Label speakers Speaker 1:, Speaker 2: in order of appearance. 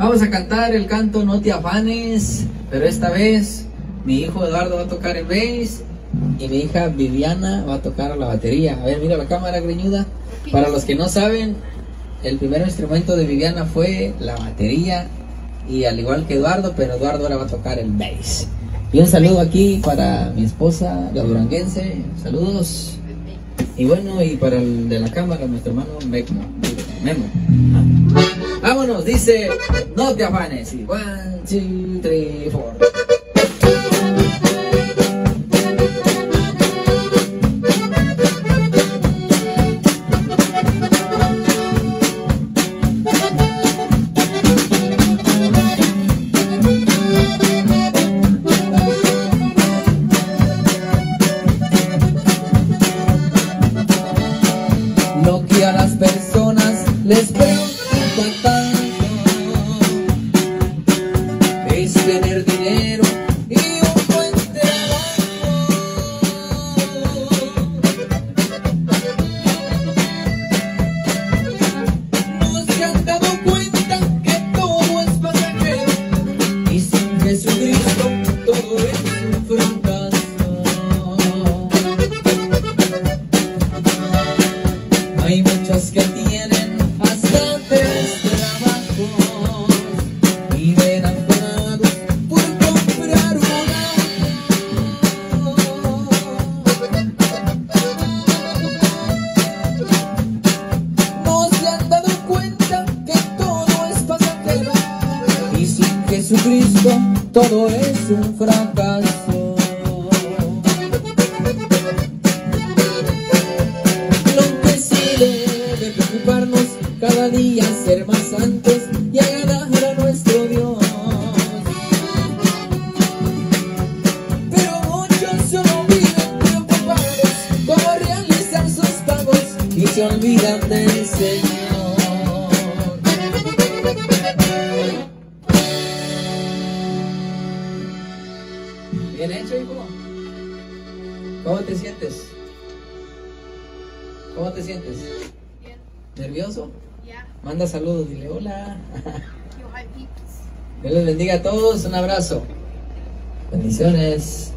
Speaker 1: Vamos a cantar el canto No te afanes, pero esta vez mi hijo Eduardo va a tocar el bass y mi hija Viviana va a tocar la batería. A ver, mira la cámara greñuda. Para los que no saben, el primer instrumento de Viviana fue la batería y al igual que Eduardo, pero Eduardo ahora va a tocar el bass. Y un saludo aquí para mi esposa, la duranguense. Saludos. Y bueno, y para el de la cámara, nuestro hermano Memo. Memo. Vámonos, dice, no te afanes. Y one, two, three, four. Que a las personas les preocupa tener Jesucristo todo es un fracaso. Lo que sí debe preocuparnos cada día ser más santos y agradar a nuestro Dios. Pero muchos solo viven preocupados cómo realizar sus pagos y se olvidan del Señor. Bien hecho, hijo. ¿Cómo te sientes? ¿Cómo te sientes?
Speaker 2: Bien.
Speaker 1: ¿Nervioso?
Speaker 2: Ya.
Speaker 1: Manda saludos, dile hola.
Speaker 2: Peeps.
Speaker 1: Dios les bendiga a todos, un abrazo. Bendiciones.